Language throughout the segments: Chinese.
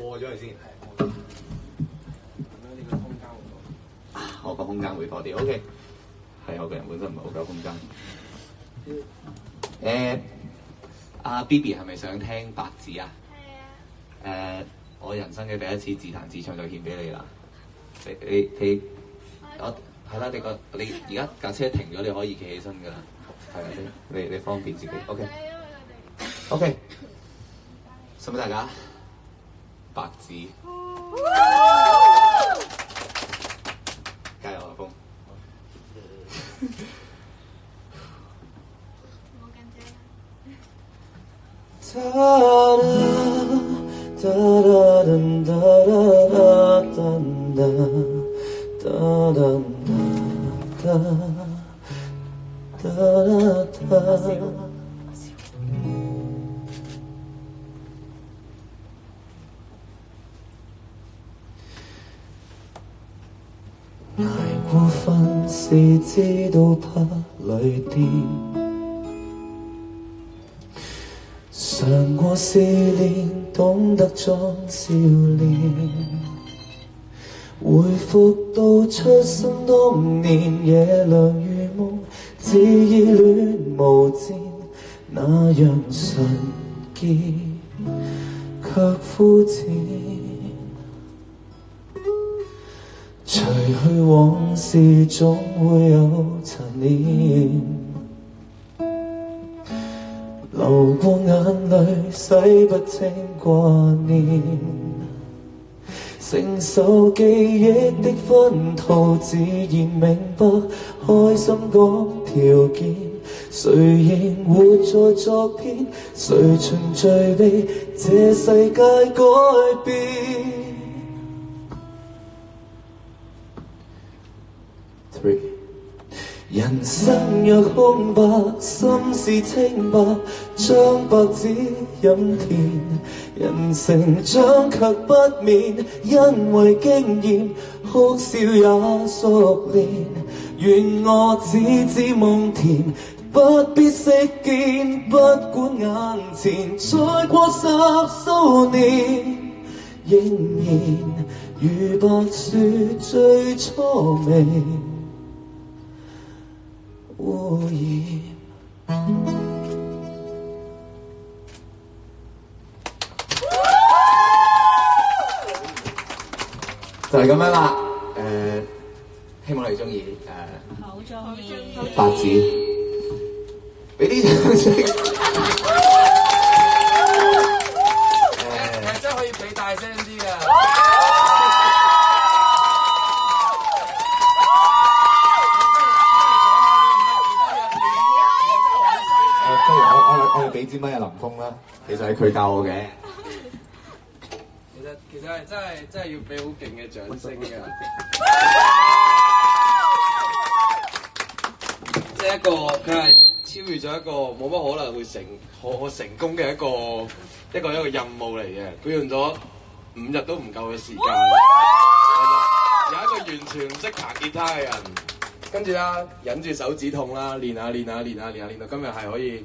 過咗佢先。係咁樣呢個空間會多。我個空間會多啲。OK，係我個人本身唔係好夠空間。誒，阿 B B 係咪想聽白紙啊？係啊，誒、我人生嘅第一次自彈自唱就獻俾你啦。你你你，我係啦，你個你而家架車停咗，你可以企起身㗎啦。係啊，你你你方便自己。OK OK，送俾大家白紙，加油啊，風！是知道怕来电。尝过试炼，懂得装笑脸。回复到出生当年，夜凉如梦，只依恋无间，那样纯洁却肤浅。除去往事，總會有残念。流過眼淚，洗不清掛念。承受記憶的薰陶，自然明白開心講條件。誰仍活在昨天？誰循序被這世界改變人生若空白，心事清白，将白紙飲甜。人成長卻不免，因為經驗，哭笑也熟練。願我只知夢甜，不必識見，不管眼前再過十數年，仍然如白雪最初明。污染。就係咁樣啦。誒、希望你中意誒好中意。白紙，俾啲掌聲。係真係可以俾大聲啲㗎。誒，不如我我我哋俾啦，其實係佢教我嘅。其實其實係真係真係要俾好勁嘅掌聲㗎。即係一個佢係超越咗一個冇乜可能會成可成功嘅一個一個一個任務嚟嘅。佢用咗五日都唔夠嘅時間，有一個完全唔識彈吉他嘅人，跟住啦忍住手指痛啦，練下練下練下練下練到今日係可以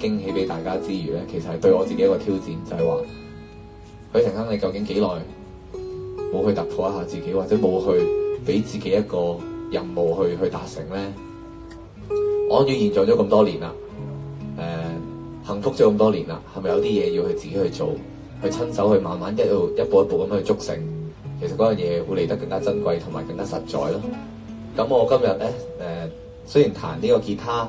驚喜俾大家之餘咧，其實係對我自己一個挑戰，就係話許廷鏗你究竟幾耐冇去突破一下自己，或者冇去俾自己一個任務去去達成咧？安於現狀咗咁多年啦，誒、幸福咗咁多年啦，係咪有啲嘢要去自己去做，去親手去慢慢一路一步一步咁去築成，其實嗰樣嘢會嚟得更加珍貴同埋更加實在咯。咁我今日咧誒，雖然彈呢個吉他誒誒、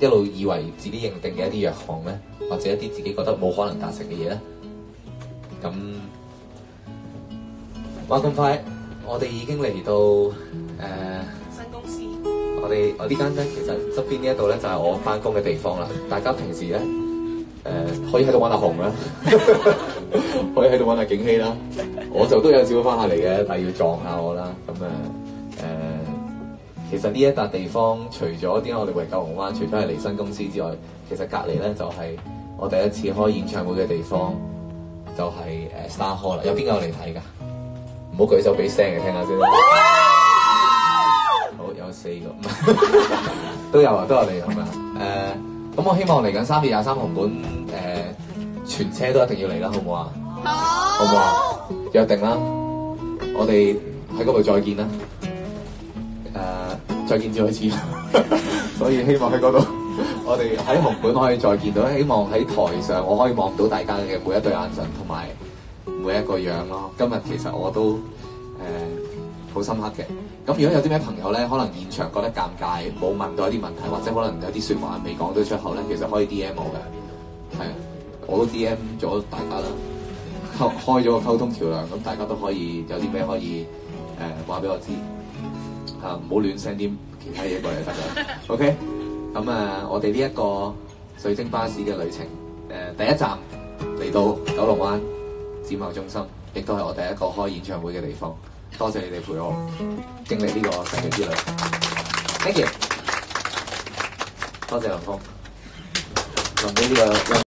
一路以為自己認定嘅一啲弱項咧，或者一啲自己覺得冇可能達成嘅嘢咧。咁話咁快，我哋已經嚟到誒。呃新公司我哋我呢間咧，其實側邊呢一度咧就係我翻工嘅地方啦。大家平時咧誒、可以喺度揾阿紅啦，可以喺度揾阿景熙啦。我就都有少少翻下嚟嘅，但係要撞下我啦。咁誒誒，其實呢一笪地方，除咗點解我哋為九龍灣，除咗係離新公司之外，其實隔離咧就係、我第一次開演唱會嘅地方，就係、誒 Star Hall 啦。有邊個嚟睇㗎？唔好舉手俾聲嘅 聽下先。好，有四個，都有啊，都有嚟咁啊。誒、咁我希望嚟緊三月廿三紅館誒、全車都一定要嚟啦，好唔好啊？好唔好啊？約定啦，我哋喺嗰度再見啦。再見至開始，所以希望喺嗰度，我哋喺紅館可以再見到。希望喺台上我可以望到大家嘅每一對眼神同埋每一個樣咯。今日其實我都誒。好深刻嘅。咁如果有啲咩朋友咧，可能現場覺得尷尬，冇問到一啲問題，或者可能有啲説話未講到出口咧，其實可以 D M 我嘅，係啊，我都 D M 咗大家啦，溝開咗個溝通橋梁，咁大家都可以有啲咩可以誒話俾我知，嚇唔好亂 send 啲其他嘢過嚟就得啦。OK，咁啊，我哋呢一個水晶巴士嘅旅程，誒、第一站嚟到九龍灣展貿中心，亦都係我第一個開演唱會嘅地方。多謝你哋陪我經歷呢個神奇之旅，thank you，多謝林峰，臨尾呢個音